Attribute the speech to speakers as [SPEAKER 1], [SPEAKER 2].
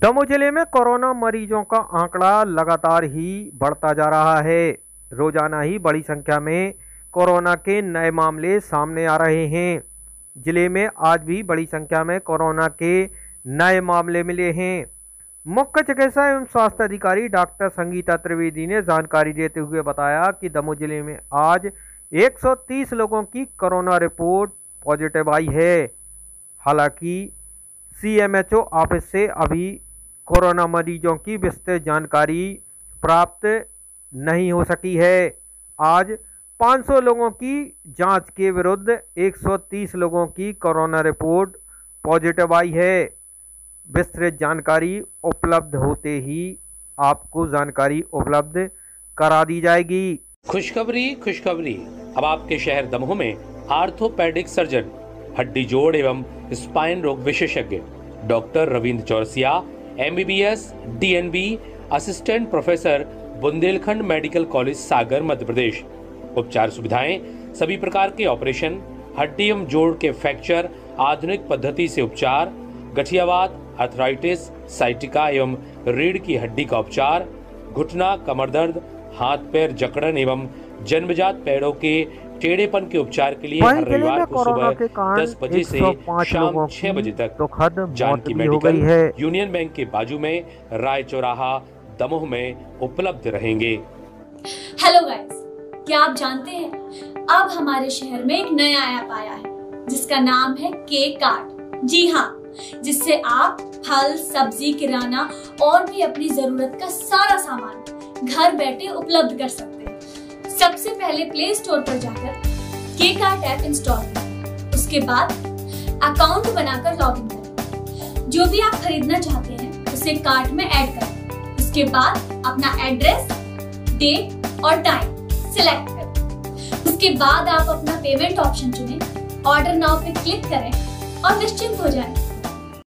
[SPEAKER 1] दमोह ज़िले में कोरोना मरीजों का आंकड़ा लगातार ही बढ़ता जा रहा है। रोज़ाना ही बड़ी संख्या में कोरोना के नए मामले सामने आ रहे हैं। ज़िले में आज भी बड़ी संख्या में कोरोना के नए मामले मिले हैं। मुख्य चिकित्सा एवं स्वास्थ्य अधिकारी डॉक्टर संगीता त्रिवेदी ने जानकारी देते हुए बताया कि दमोह ज़िले में आज 130 लोगों की कोरोना रिपोर्ट पॉजिटिव आई है। हालाँकि सीएमएचओ ऑफ़िस से अभी कोरोना मरीजों की विस्तृत जानकारी प्राप्त नहीं हो सकी है। आज 500 लोगों की जाँच के विरुद्ध 130 लोगों की कोरोना रिपोर्ट पॉजिटिव आई है। विस्तृत जानकारी उपलब्ध होते ही आपको जानकारी उपलब्ध करा दी जाएगी।
[SPEAKER 2] खुशखबरी खुशखबरी। अब आपके शहर दमोह में आर्थोपेडिक सर्जन, हड्डी जोड़ एवं स्पाइन रोग विशेषज्ञ doctor Ravindra Chaurasia MBBS DNB assistant professor Bundelkhand medical college, Sagar, Madhya Pradesh. उपचार सुविधाएँ, सभी प्रकार के ऑपरेशन हड्डी एवं जोड़ के फ्रैक्चर, आधुनिक पद्धति से उपचार, गठियावाद, अर्थराइटिस, साइटिका एवं रीढ़ की हड्डी का उपचार, घुटना, कमर दर्द, हाथ पैर जकड़न एवं जन्मजात पैरों के टेढ़ेपन के उपचार के लिए हर रविवार को सुबह दस बजे से शाम छह बजे तक
[SPEAKER 1] तो
[SPEAKER 2] जानकी मेडिकल है। यूनियन बैंक के बाजू में राय चौराहा दमोह में उपलब्ध रहेंगे।
[SPEAKER 3] हेलो गाइस क्या आप जानते हैं अब हमारे शहर में एक नया ऐप आया है जिसका नाम है के कार्ड जी हाँ जिससे आप फल सब्ज़ी किराना और भी अपनी ज़रूरत का सारा सामान घर बैठे उपलब्ध कर सकते हैं। सबसे पहले प्ले स्टोर पर जाकर के कार्ट ऐप इंस्टॉल करें, उसके बाद अकाउंट बनाकर लॉग इन करें। जो भी आप खरीदना चाहते हैं, उसे कार्ट में ऐड करें। उसके बाद अपना एड्रेस डेट और टाइम सिलेक्ट करें। उसके बाद आप अपना पेमेंट ऑप्शन चुनें ऑर्डर नाउ पे क्लिक करें और निश्चिंत हो जाएँ।